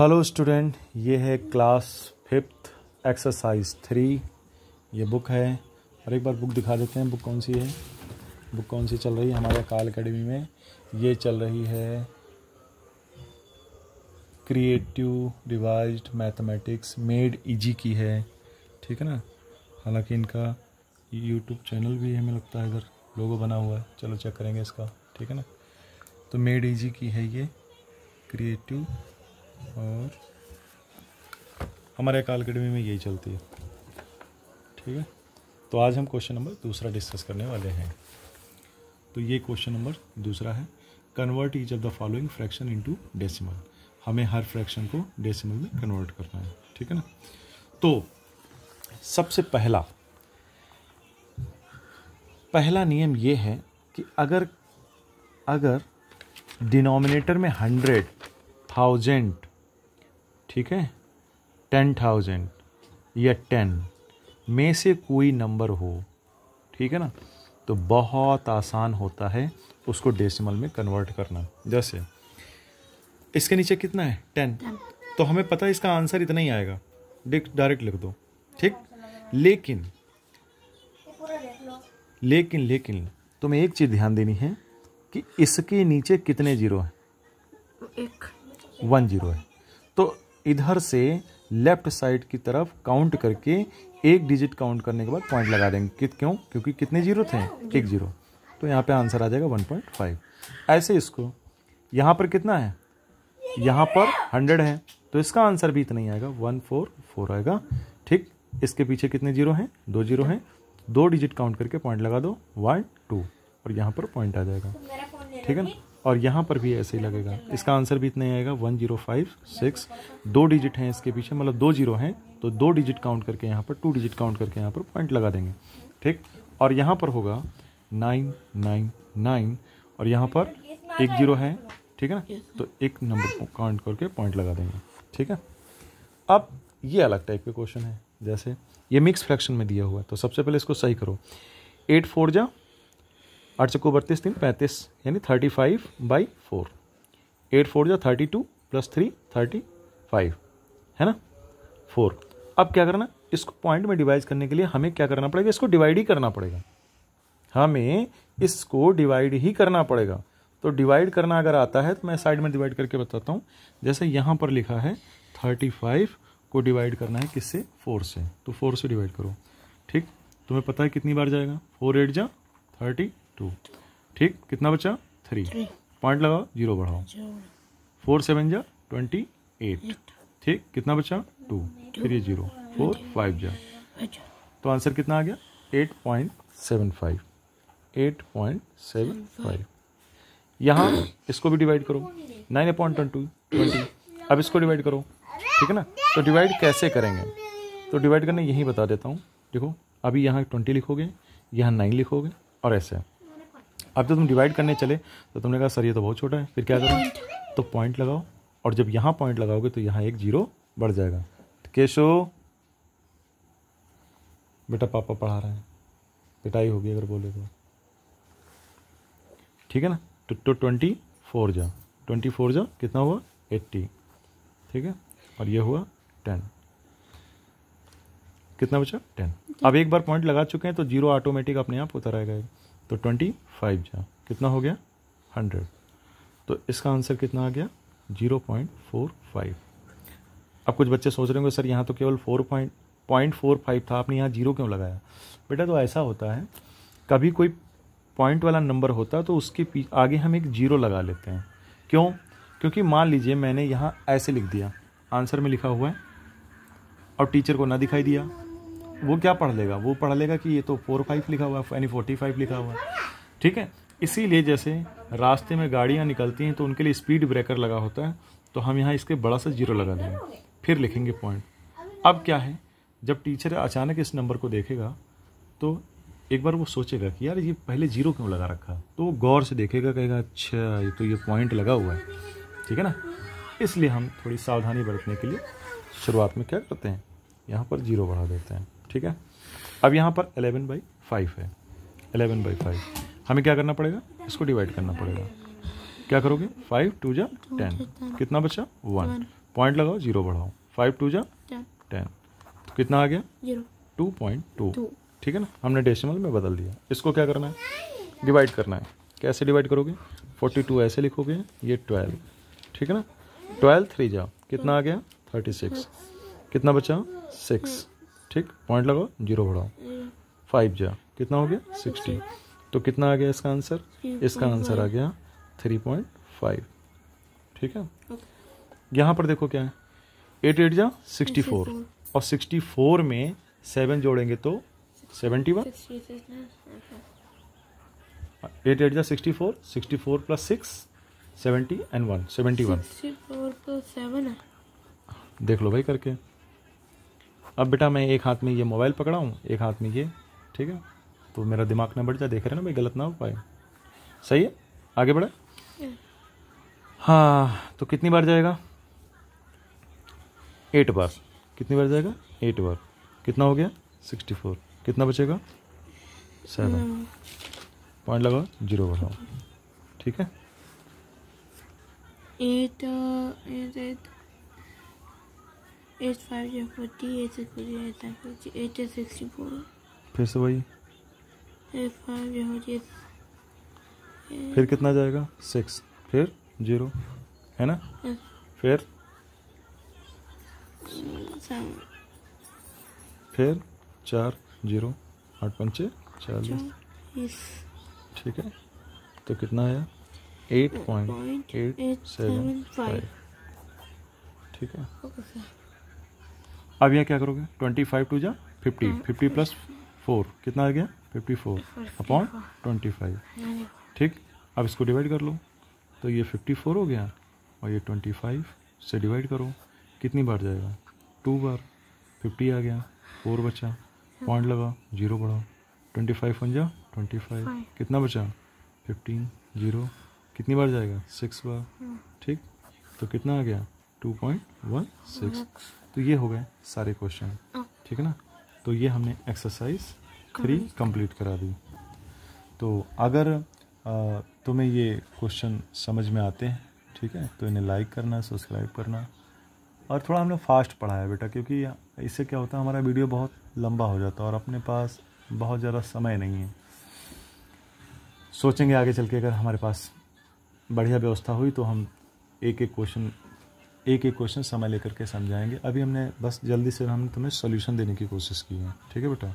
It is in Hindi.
हेलो स्टूडेंट ये है क्लास फिफ्थ एक्सरसाइज थ्री ये बुक है। और एक बार बुक दिखा देते हैं बुक कौन सी है? बुक कौन सी चल रही है हमारे काल अकेडमी में? ये चल रही है creative revised mathematics made easy की है। ठीक है ना? हालाँकि इनका यूट्यूब चैनल भी हमें लगता है, इधर लोगो बना हुआ है। चलो चेक करेंगे इसका। ठीक है ना? तो मेड इजी की है ये। क्रिएटिव और हमारे काल अकेडमी में यही चलती है। ठीक है? तो आज हम क्वेश्चन नंबर दूसरा डिस्कस करने वाले हैं। तो ये क्वेश्चन नंबर दूसरा है। Convert each of the following fraction into decimal हमें हर फ्रैक्शन को डेसिमल में कन्वर्ट करना है। ठीक है ना? तो सबसे पहला पहला नियम ये है कि अगर अगर डिनोमिनेटर में हंड्रेड थाउज़ेंड ठीक है? टेन थाउज़ेंड या टेन में से कोई नंबर हो ठीक है ना? तो बहुत आसान होता है उसको डेसिमल में कन्वर्ट करना। जैसे इसके नीचे कितना है? टेन तो हमें पता है इसका आंसर इतना ही आएगा। डायरेक्ट लिख दो। ठीक? लेकिन लेकिन लेकिन तुम्हें एक चीज़ ध्यान देनी है कि इसके नीचे कितने ज़ीरो हैं? एक। वन ज़ीरो है। तो इधर से लेफ़्ट साइड की तरफ़ काउंट करके एक डिजिट काउंट करने के बाद पॉइंट लगा देंगे। कित क्यों? क्योंकि कितने ज़ीरो थे? एक ज़ीरो। तो यहाँ पे आंसर आ जाएगा वन पॉइंट फाइव। ऐसे इसको यहाँ पर कितना है? यहाँ पर हंड्रेड है। तो इसका आंसर भी इतना ही आएगा। वन फोर फोर आएगा। ठीक इसके पीछे कितने ज़ीरो हैं? दो ज़ीरो हैं। दो डिजिट काउंट करके पॉइंट लगा दो। One two. और यहाँ पर पॉइंट आ जाएगा। ठीक है ना? और यहाँ पर भी ऐसे ही लगेगा। इसका आंसर भी इतना ही आएगा, वन ज़ीरो फाइव सिक्स। दो डिजिट हैं इसके पीछे मतलब दो ज़ीरो हैं तो दो डिजिट काउंट करके यहाँ पर, टू डिजिट काउंट करके यहाँ पर पॉइंट लगा देंगे, ठीक? और यहाँ पर होगा नाइन नाइन नाइन, और यहाँ पर एक ज़ीरो है, ठीक है ना? तो एक नंबर काउंट करके पॉइंट लगा देंगे, ठीक है? अब ये अलग टाइप के क्वेश्चन है, जैसे ये मिक्स फ्रैक्शन में दिया हुआ है तो सबसे पहले इसको सही करो। एट फोर जा आठ चक्को बत्तीस तीन, पैंतीस, यानी thirty five by four eight four जा thirty two plus three thirty five है ना? फोर अब क्या करना? इसको पॉइंट में डिवाइड करने के लिए हमें क्या करना पड़ेगा? इसको डिवाइड ही करना पड़ेगा। हमें इसको डिवाइड ही करना पड़ेगा। तो डिवाइड करना अगर आता है तो मैं साइड में डिवाइड करके बताता हूँ। जैसे यहाँ पर लिखा है थर्टी फाइव को डिवाइड करना है किससे? फोर से। तो फोर से डिवाइड करो। ठीक? तुम्हें पता है कितनी बार जाएगा? फोर एट जा थर्टी टू ठीक? कितना बचा? थ्री पॉइंट लगाओ ज़ीरो बढ़ाओ. फोर सेवन जा ट्वेंटी एट ठीक? कितना बचा? Two three zero four five जा. तो आंसर कितना आ गया? Eight point seven five eight point seven five यहाँ इसको भी डिवाइड करो. नाइन अपॉइंट ट्वेंटी ट्वेंटी अब इसको डिवाइड करो. ठीक है ना? तो डिवाइड कैसे करेंगे? तो डिवाइड करने यही बता देता हूँ. देखो अभी यहाँ ट्वेंटी लिखोगे यहाँ नाइन लिखोगे और ऐसे। अब जब तुम डिवाइड करने चले तो तुमने कहा सर ये तो बहुत छोटा है फिर क्या करो? तो पॉइंट लगाओ और जब यहाँ पॉइंट लगाओगे तो यहाँ एक ज़ीरो बढ़ जाएगा। तो केशो बेटा पापा पढ़ा रहे हैं। पिटाई होगी अगर बोले तो। ठीक है ना? तो ट्वेंटी फोर जा। ट्वेंटी फोर जा कितना हुआ? एट्टी ठीक है? और ये हुआ टेन कितना बचा? टेन अब एक बार पॉइंट लगा चुके हैं तो ज़ीरो ऑटोमेटिक अपने आप उतर आएगा तो ट्वेंटी फाइव जा। कितना हो गया? हंड्रेड तो इसका आंसर कितना आ गया? ज़ीरो पॉइंट फोर फाइव अब कुछ बच्चे सोच रहे होंगे, सर, यहाँ तो केवल four point point four five था, आपने यहाँ ज़ीरो क्यों लगाया? बेटा तो ऐसा होता है, कभी कोई पॉइंट वाला नंबर होता तो उसके आगे हम एक ज़ीरो लगा लेते हैं। क्यों? क्योंकि मान लीजिए मैंने यहाँ ऐसे लिख दिया। आंसर में लिखा हुआ है, और टीचर को ना दिखाई दिया। वो क्या पढ़ लेगा? वो पढ़ लेगा कि ये तो फोर फाइव लिखा हुआ है, यानी फोर्टी फाइव लिखा हुआ है। ठीक है? इसीलिए जैसे रास्ते में गाड़ियाँ निकलती हैं तो उनके लिए स्पीड ब्रेकर लगा होता है तो हम यहाँ इसके बड़ा सा ज़ीरो लगा देंगे। फिर लिखेंगे पॉइंट अब क्या है? जब टीचर अचानक इस नंबर को देखेगा तो एक बार वो सोचेगा कि यार ये पहले ज़ीरो क्यों लगा रखा? तो वो गौर से देखेगा, कहेगा अच्छा ये तो ये पॉइंट लगा हुआ है। ठीक है ना? इसलिए हम थोड़ी सावधानी बरतने के लिए शुरुआत में क्या करते हैं? यहाँ पर ज़ीरो बढ़ा देते हैं। ठीक है? अब यहाँ पर एलेवन बाई फाइव है। एलेवन बाई फाइव हमें क्या करना पड़ेगा? इसको डिवाइड करना पड़ेगा। क्या करोगे? फाइव टू जा टेन कितना बचा? वन पॉइंट लगाओ ज़ीरो बढ़ाओ। फाइव टू जा टेन तो कितना आ गया? टू पॉइंट टू ठीक है ना? हमने डेसिमल में बदल दिया। इसको क्या करना है? डिवाइड करना है। कैसे डिवाइड करोगे? फोर्टी टू ऐसे लिखोगे। ये ट्वेल्व ठीक है ना? ट्वेल्व थ्री जाओ कितना आ गया? थर्टी सिक्स कितना बचा? सिक्स ठीक? पॉइंट लगाओ ज़ीरो बढ़ाओ। फाइव जा। कितना हो गया? सिक्सटी तो कितना आ गया इसका आंसर इसका आंसर आ गया थ्री पॉइंट फाइव ठीक है? यहाँ पर देखो क्या है। एट एट जा सिक्सटी फोर और सिक्सटी फोर में सेवन जोड़ेंगे तो सेवेंटी वन एट एट जा sixty four sixty four plus six seventy and one seventy one देख लो भाई करके। अब बेटा मैं एक हाथ में ये मोबाइल पकड़ा हूँ एक हाथ में ये ठीक है? तो मेरा दिमाग ना बढ़ जाए देख रहे ना भाई गलत ना हो पाए। सही है? आगे बढ़े? हाँ तो कितनी बार जाएगा? एट बार। कितनी बार जाएगा? एट बार। कितना हो गया? Sixty four. कितना बचेगा? सेवन। पॉइंट लगाओ ज़ीरो बढ़ाओ ठीक है? एट एट एट फाइव या forty eight six eight eight sixty four. फिर से वही? एट फाइव या फोर्टी फिर कितना जाएगा? सिक्स। फिर ज़ीरो। है ना? फिर? फिर चार ज़ीरो आठ पंचे चालीस। ठीक है? तो कितना आया eight point eight seven five. ठीक है? अब यहाँ क्या करोगे? ट्वेंटी फाइव टू जा फिफ्टी फिफ्टी प्लस फोर कितना आ गया? Fifty four upon twenty five ठीक? अब इसको डिवाइड कर लो। तो ये फिफ्टी फोर हो गया और ये ट्वेंटी फाइव से डिवाइड करो। कितनी बार जाएगा? To bar. फिफ्टी आ गया। फोर बचा। पॉइंट लगा। ज़ीरो बढ़ाओ। ट्वेंटी फाइव बन जा। ट्वेंटी फाइव कितना बचा? फिफ्टीन ज़ीरो कितनी बार जाएगा? सिक्स बार। ठीक? तो कितना आ गया? टू पॉइंट वन सिक्स तो ये हो गए सारे क्वेश्चन ठीक है ना? तो ये हमने एक्सरसाइज थ्री कंप्लीट करा दी। तो अगर तुम्हें ये क्वेश्चन समझ में आते हैं ठीक है? तो इन्हें लाइक करना सब्सक्राइब करना। और थोड़ा हमने फास्ट पढ़ाया बेटा क्योंकि इससे क्या होता है हमारा वीडियो बहुत लंबा हो जाता है और अपने पास बहुत ज़्यादा समय नहीं है। सोचेंगे आगे चल के अगर हमारे पास बढ़िया व्यवस्था हुई तो हम एक एक क्वेश्चन एक एक क्वेश्चन समय लेकर के समझाएँगे। अभी हमने बस जल्दी से हम तुम्हें सोल्यूशन देने की कोशिश की है। ठीक है बेटा?